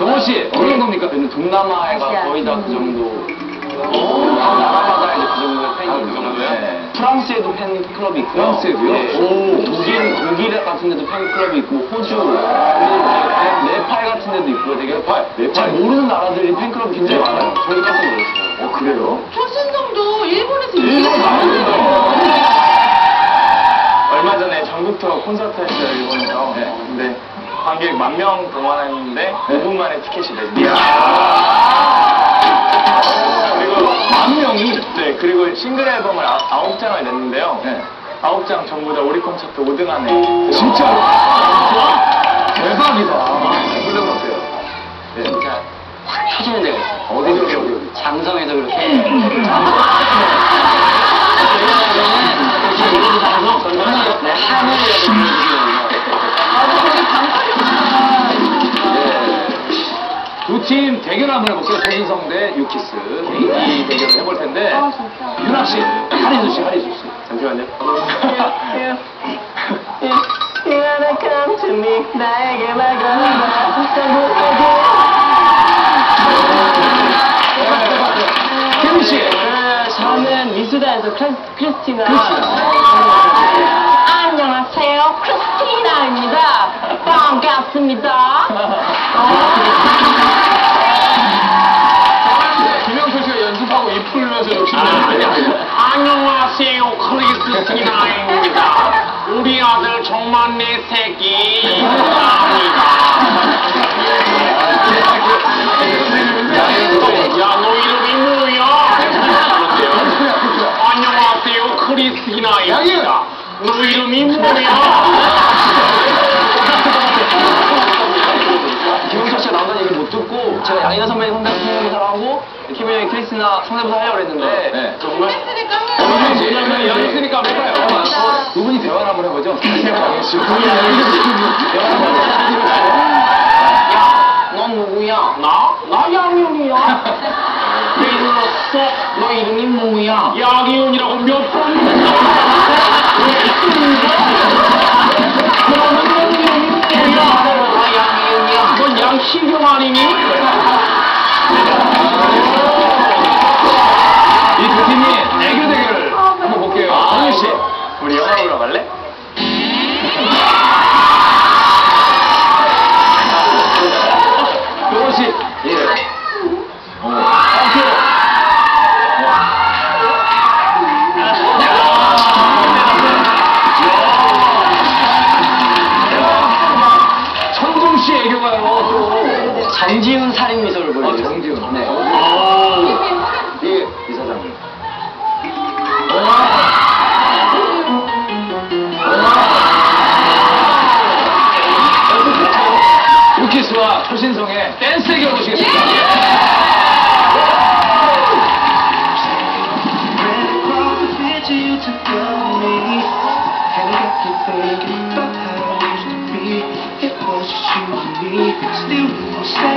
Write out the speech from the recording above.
정호 씨, 어느 겁니까? 동남아가 아시아. 거의 다 그 정도. 각 나라마다 이제 그 정도의 팬이 있는 정도요? 프랑스에도 팬 클럽이 있고요. 프랑스에도요? 네. 오. 독일, 독일 같은 데도 팬 클럽이 있고, 호주, 그리고 이제 네팔 같은 데도 있고, 되게 네팔? 잘 모르는 나라들이 팬 클럽이 굉장히 많아요. 저희 깜짝 놀랐어요. 어, 그래요? 조신성도 일본에서 일본 유명한 나라들도 얼마 전에 전국 투어 콘서트 했어요, 일본에서. 네. 근데 관객 만 명 동원했는데 5분 만에 티켓이 됐어요. 그리고 만 명이 네, 그리고 싱글 앨범을 아, 아홉 장을 냈는데요. 네. 아홉 장 전부 다 오리콘 차트 5등 안에 진짜로? 대박이다. 훌륭하세요. 네. 진짜 확 터지는 데가 있어요. 어디, 어디, 어디? 장성에도 그렇게. 왜냐면은 이렇게 이런 장성, 네, 하늘이라도 두 팀 대결 한번 해볼게요. 조진성 대 유키스. 이 대결을 해볼 텐데. 아. 윤학 씨, 하리수 씨, 하리수 씨. 잠시만요. You wanna come to me, 나에게 케빈 씨. 저는 미수다에서 크리스, 크리스티나. 안녕하세요. 크리스티나입니다. 반갑습니다. 안녕하세요. 크리스티나입니다. 우리 아들 정말 내 새끼. 감사합니다. 야너 이름이 뭐야? 안녕하세요. 크리스티나입니다. 너 이름이 뭐야? 씨가 나온다는 얘기 못 듣고 제가 양희나 선배님 성대모사를 하고 김현 형이 크리스티나 성대모사 하려고 그랬는데 네. 정말 연습이니까 해봐요. 두 분이 대화를 한번 해보죠. 양희 씨. 넌 누구야? 나? 나 양윤이야 왜 일렀어? 너 이름이 뭐야? 양희은이라고 몇 번? 애교가요. 또. 정지훈 살인 미소를 어, 보여주세요 정지훈. 네. 예, 이사장님. 유키스와 초신성의 댄스 대결 보시겠습니다. Still, Deus do.